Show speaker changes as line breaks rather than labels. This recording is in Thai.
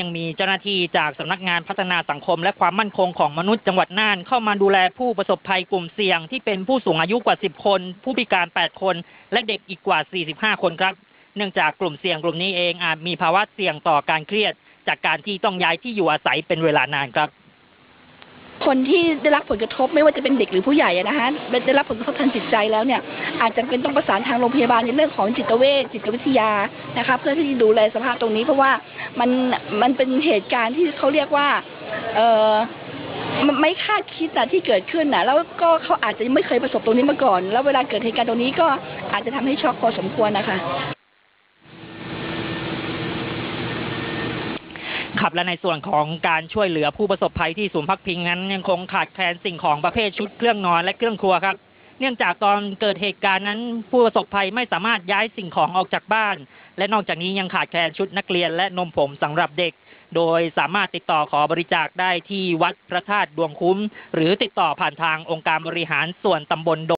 ยังมีเจ้าหน้าที่จากสำนักงานพัฒนาสังคม และความมั่นคงของมนุษย์จังหวัดน่านเข้ามาดูแลผู้ประสบภัยกลุ่มเสี่ยงที่เป็นผู้สูงอายุกว่า 10 คน ผู้พิการ 8 คน และเด็กอีกกว่า 45 คนครับ เนื่องจากกลุ่มเสี่ยงกลุ่มนี้เองอาจมีภาวะเสี่ยงต่อการเครียด จากการที่ต้องย้ายที่อยู่อาศัยเป็นเวลานานครับ
คนที่ได้รับผลกระทบไม่ว่าจะเป็นเด็กหรือผู้ใหญ่นะคะได้รับผลกระทบทางจิตใจแล้วเนี่ย อาจจะเป็นต้องประสานทางโรงพยาบาลในเรื่องของจิตเวชจิตวิทยานะคะเพื่อที่จะดูแลสภาพตรงนี้ เพราะว่ามันมันเป็นเหตุการณ์ที่เขาเรียกว่าเออมันไม่คาดคิดอะที่เกิดขึ้นอะแล้วก็เขาอาจจะไม่เคยประสบตรงนี้มาก่อน แล้วเวลาเกิดเหตุการณ์ตรงนี้ก็อาจจะทำให้ช็อกพอสมควรนะคะ
ครับและในส่วนของการช่วยเหลือผู้ประสบภัยที่ศูนย์พักพิงนั้นยังคงขาดแคลนสิ่งของประเภทชุดเครื่องนอนและเครื่องครัวครับ เนื่องจากตอนเกิดเหตุการณ์นั้น ผู้ประสบภัยไม่สามารถย้ายสิ่งของออกจากบ้าน และนอกจากนี้ยังขาดแคลนชุดนักเรียนและนมผมสำหรับเด็ก โดยสามารถติดต่อขอบริจาคได้ที่วัดพระธาตุดวงคุ้ม หรือติดต่อผ่านทางองค์การบริหารส่วนตำบลดง